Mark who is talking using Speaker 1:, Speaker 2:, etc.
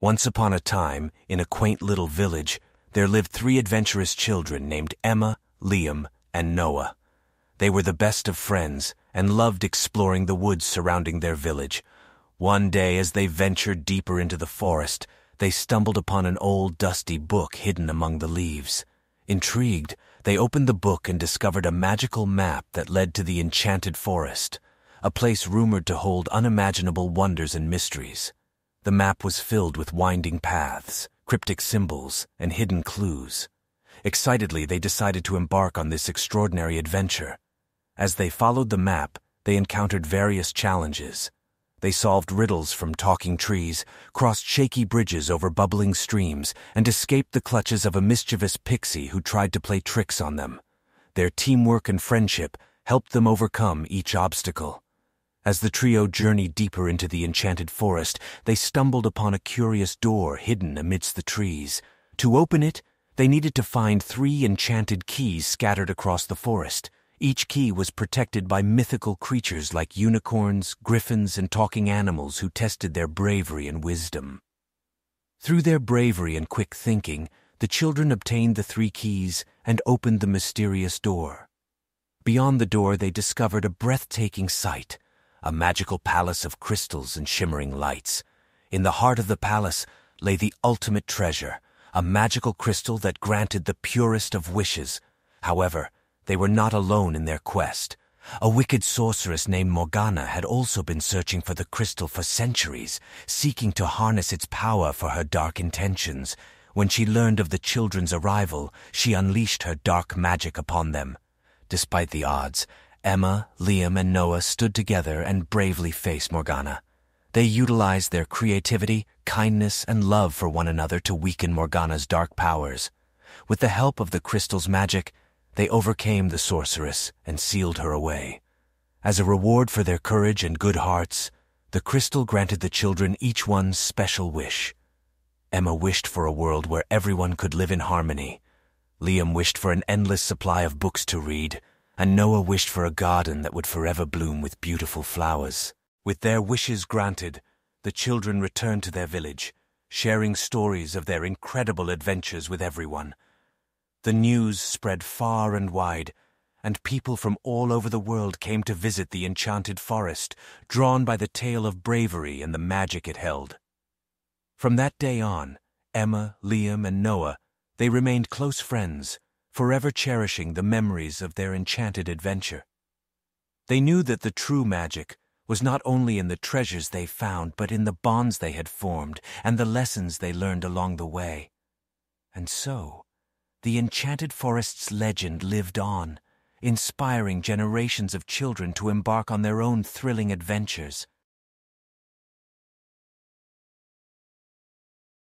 Speaker 1: Once upon a time, in a quaint little village, there lived three adventurous children named Emma, Liam, and Noah. They were the best of friends and loved exploring the woods surrounding their village. One day, as they ventured deeper into the forest, they stumbled upon an old dusty book hidden among the leaves. Intrigued, they opened the book and discovered a magical map that led to the enchanted forest, a place rumored to hold unimaginable wonders and mysteries. The map was filled with winding paths, cryptic symbols, and hidden clues. Excitedly, they decided to embark on this extraordinary adventure. As they followed the map, they encountered various challenges. They solved riddles from talking trees, crossed shaky bridges over bubbling streams, and escaped the clutches of a mischievous pixie who tried to play tricks on them. Their teamwork and friendship helped them overcome each obstacle. As the trio journeyed deeper into the enchanted forest, they stumbled upon a curious door hidden amidst the trees. To open it, they needed to find three enchanted keys scattered across the forest. Each key was protected by mythical creatures like unicorns, griffins, and talking animals who tested their bravery and wisdom. Through their bravery and quick thinking, the children obtained the three keys and opened the mysterious door. Beyond the door, they discovered a breathtaking sight a magical palace of crystals and shimmering lights. In the heart of the palace lay the ultimate treasure, a magical crystal that granted the purest of wishes. However, they were not alone in their quest. A wicked sorceress named Morgana had also been searching for the crystal for centuries, seeking to harness its power for her dark intentions. When she learned of the children's arrival, she unleashed her dark magic upon them. Despite the odds, Emma, Liam, and Noah stood together and bravely faced Morgana. They utilized their creativity, kindness, and love for one another to weaken Morgana's dark powers. With the help of the crystal's magic, they overcame the sorceress and sealed her away. As a reward for their courage and good hearts, the crystal granted the children each one's special wish. Emma wished for a world where everyone could live in harmony. Liam wished for an endless supply of books to read, and Noah wished for a garden that would forever bloom with beautiful flowers. With their wishes granted, the children returned to their village, sharing stories of their incredible adventures with everyone. The news spread far and wide, and people from all over the world came to visit the enchanted forest, drawn by the tale of bravery and the magic it held. From that day on, Emma, Liam, and Noah, they remained close friends, forever cherishing the memories of their enchanted adventure. They knew that the true magic was not only in the treasures they found, but in the bonds they had formed and the lessons they learned along the way. And so, the enchanted forest's legend lived on, inspiring generations of children to embark on their own thrilling adventures.